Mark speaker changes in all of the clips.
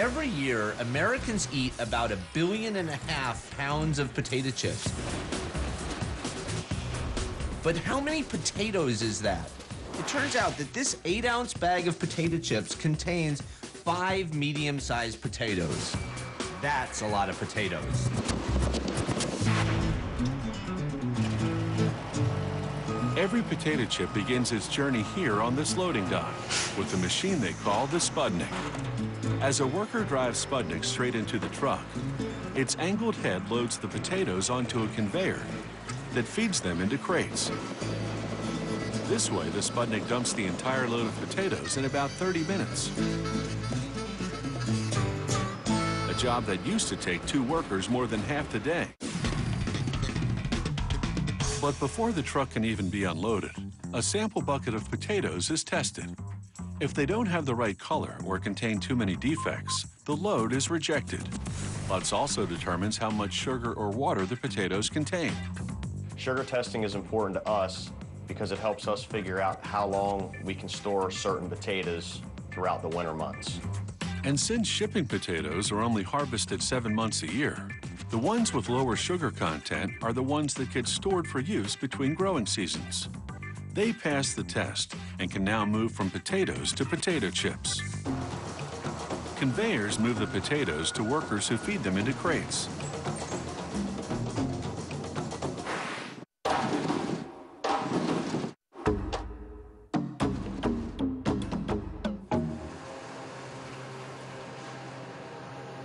Speaker 1: Every year, Americans eat about a billion and a half pounds of potato chips. But how many potatoes is that? It turns out that this eight ounce bag of potato chips contains five medium sized potatoes. That's a lot of potatoes.
Speaker 2: Every potato chip begins its journey here on this loading dock with the machine they call the Spudnik. As a worker drives Spudnik straight into the truck, its angled head loads the potatoes onto a conveyor that feeds them into crates. This way, the Spudnik dumps the entire load of potatoes in about 30 minutes. A job that used to take two workers more than half the day. But before the truck can even be unloaded, a sample bucket of potatoes is tested. If they don't have the right color or contain too many defects, the load is rejected. Utz also determines how much sugar or water the potatoes contain.
Speaker 3: Sugar testing is important to us because it helps us figure out how long we can store certain potatoes throughout the winter months.
Speaker 2: And since shipping potatoes are only harvested seven months a year, the ones with lower sugar content are the ones that get stored for use between growing seasons. They pass the test and can now move from potatoes to potato chips. Conveyors move the potatoes to workers who feed them into crates.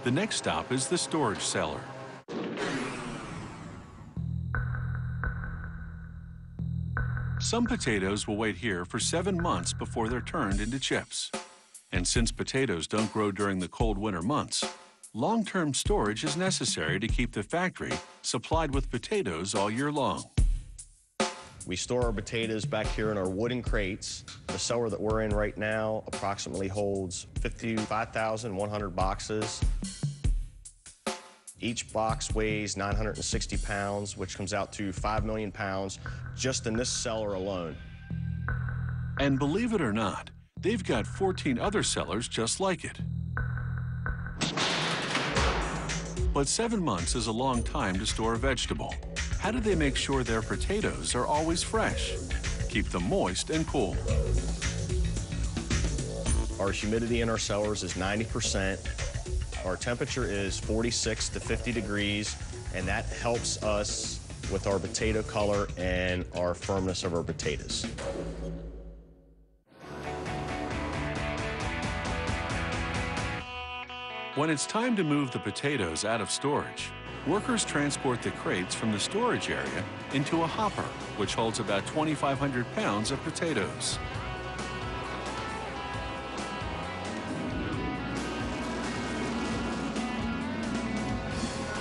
Speaker 2: The next stop is the storage cellar. Some potatoes will wait here for seven months before they're turned into chips. And since potatoes don't grow during the cold winter months, long-term storage is necessary to keep the factory supplied with potatoes all year long.
Speaker 3: We store our potatoes back here in our wooden crates. The cellar that we're in right now approximately holds 55,100 boxes. Each box weighs 960 pounds, which comes out to 5 million pounds just in this cellar alone.
Speaker 2: And believe it or not, they've got 14 other cellars just like it. But seven months is a long time to store a vegetable. How do they make sure their potatoes are always fresh? Keep them moist and cool.
Speaker 3: Our humidity in our cellars is 90%. Our temperature is 46 to 50 degrees, and that helps us with our potato color and our firmness of our potatoes.
Speaker 2: When it's time to move the potatoes out of storage, workers transport the crates from the storage area into a hopper, which holds about 2,500 pounds of potatoes.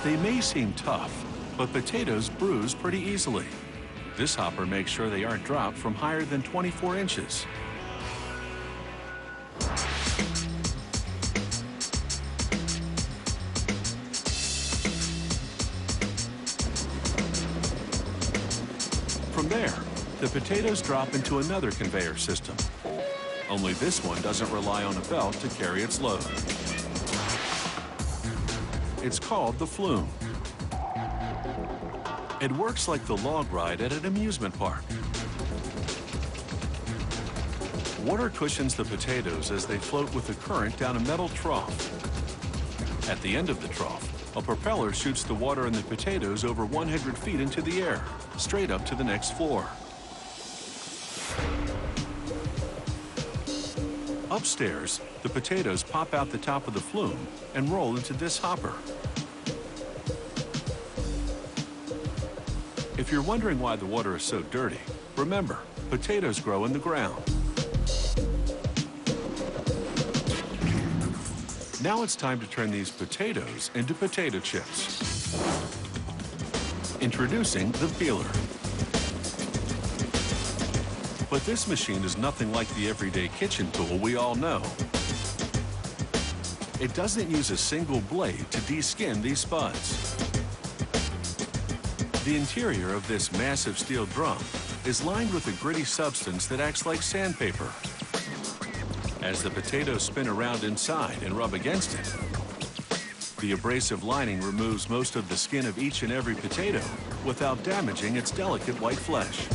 Speaker 2: They may seem tough, but potatoes bruise pretty easily. This hopper makes sure they aren't dropped from higher than 24 inches. From there, the potatoes drop into another conveyor system. Only this one doesn't rely on a belt to carry its load. It's called the flume. It works like the log ride at an amusement park. Water cushions the potatoes as they float with the current down a metal trough. At the end of the trough, a propeller shoots the water and the potatoes over 100 feet into the air, straight up to the next floor. Upstairs, the potatoes pop out the top of the flume and roll into this hopper. If you're wondering why the water is so dirty, remember, potatoes grow in the ground. Now it's time to turn these potatoes into potato chips. Introducing the peeler. But this machine is nothing like the everyday kitchen tool we all know. It doesn't use a single blade to deskin these spuds. The interior of this massive steel drum is lined with a gritty substance that acts like sandpaper. as the potatoes spin around inside and rub against it. The abrasive lining removes most of the skin of each and every potato without damaging its delicate white flesh.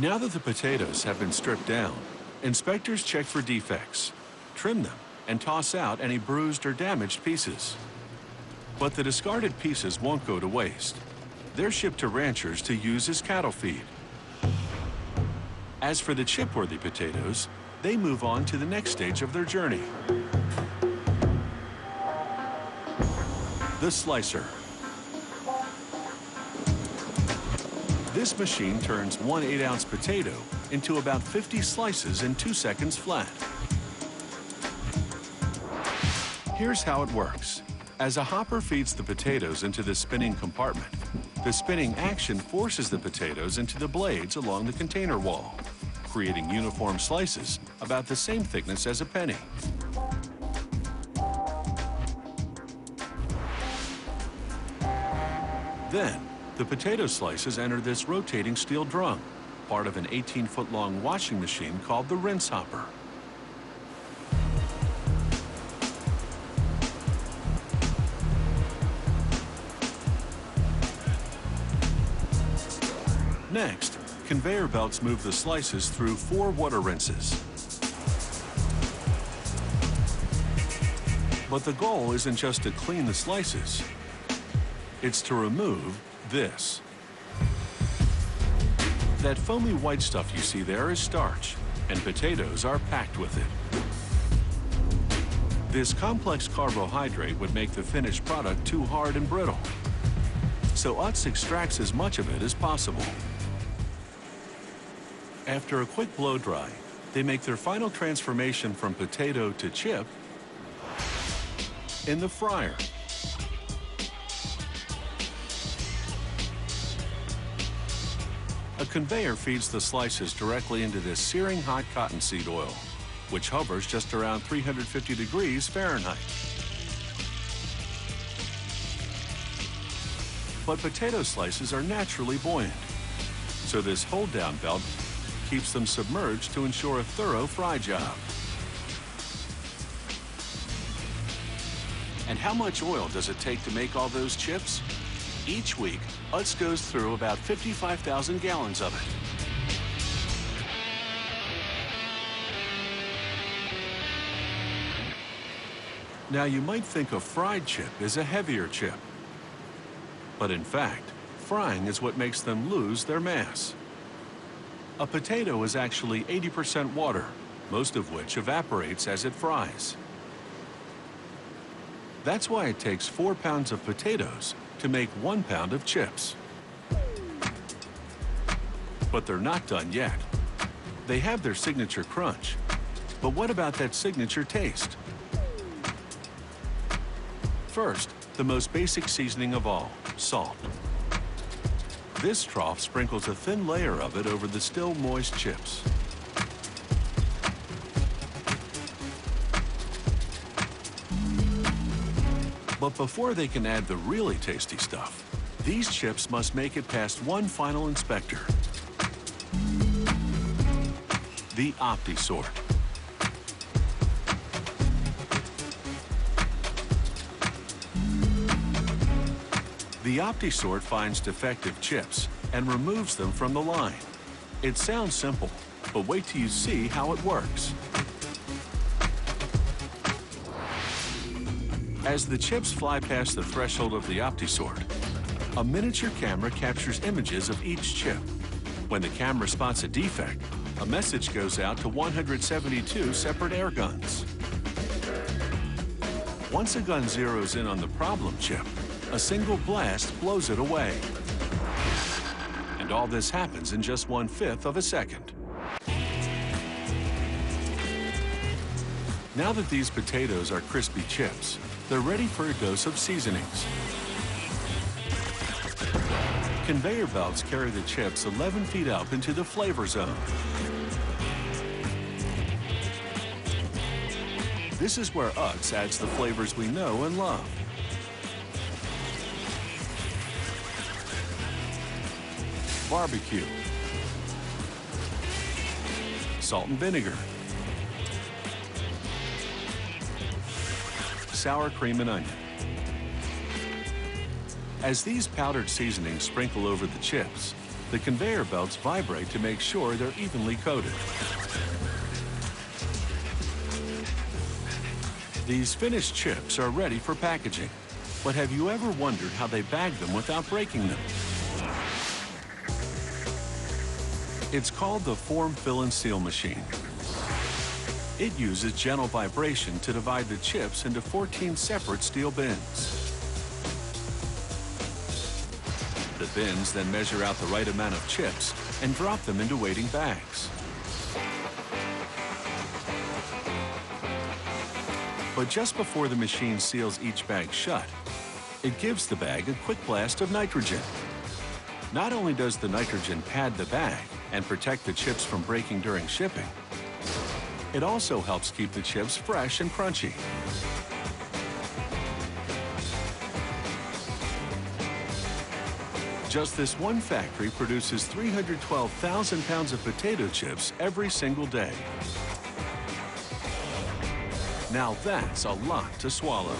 Speaker 2: Now that the potatoes have been stripped down, inspectors check for defects, trim them, and toss out any bruised or damaged pieces. But the discarded pieces won't go to waste. They're shipped to ranchers to use as cattle feed. As for the chip-worthy potatoes, they move on to the next stage of their journey. The slicer. This machine turns one 8-ounce potato into about 50 slices in two seconds flat. Here's how it works. As a hopper feeds the potatoes into the spinning compartment, the spinning action forces the potatoes into the blades along the container wall, creating uniform slices about the same thickness as a penny. Then, the potato slices enter this rotating steel drum, part of an 18-foot-long washing machine called the rinse hopper. Next, conveyor belts move the slices through four water rinses. But the goal isn't just to clean the slices. It's to remove this. That foamy white stuff you see there is starch, and potatoes are packed with it. This complex carbohydrate would make the finished product too hard and brittle. So Utz extracts as much of it as possible. After a quick blow dry, they make their final transformation from potato to chip in the fryer. A conveyor feeds the slices directly into this searing hot cottonseed oil, which hovers just around 350 degrees Fahrenheit. But potato slices are naturally buoyant, so this hold-down belt keeps them submerged to ensure a thorough fry job. And how much oil does it take to make all those chips? Each week, Utz goes through about 55,000 gallons of it. Now, you might think a fried chip is a heavier chip. But in fact, frying is what makes them lose their mass. A potato is actually 80% water, most of which evaporates as it fries. That's why it takes four pounds of potatoes to make one pound of chips. But they're not done yet. They have their signature crunch. But what about that signature taste? First, the most basic seasoning of all, salt. This trough sprinkles a thin layer of it over the still moist chips. But before they can add the really tasty stuff, these chips must make it past one final inspector. The OptiSort. The OptiSort finds defective chips and removes them from the line. It sounds simple, but wait till you see how it works. As the chips fly past the threshold of the OptiSort, a miniature camera captures images of each chip. When the camera spots a defect, a message goes out to 172 separate air guns. Once a gun zeroes in on the problem chip, a single blast blows it away. And all this happens in just one-fifth of a second. Now that these potatoes are crispy chips, they're ready for a dose of seasonings. Conveyor belts carry the chips 11 feet up into the flavor zone. This is where Utz adds the flavors we know and love. Barbecue. Salt and vinegar. Sour cream and onion. As these powdered seasonings sprinkle over the chips, the conveyor belts vibrate to make sure they're evenly coated. These finished chips are ready for packaging. But have you ever wondered how they bag them without breaking them? It's called the Form Fill and Seal machine. It uses gentle vibration to divide the chips into 14 separate steel bins. The bins then measure out the right amount of chips and drop them into waiting bags. But just before the machine seals each bag shut, it gives the bag a quick blast of nitrogen. Not only does the nitrogen pad the bag and protect the chips from breaking during shipping, it also helps keep the chips fresh and crunchy. Just this one factory produces 312,000 pounds of potato chips every single day. Now that's a lot to swallow.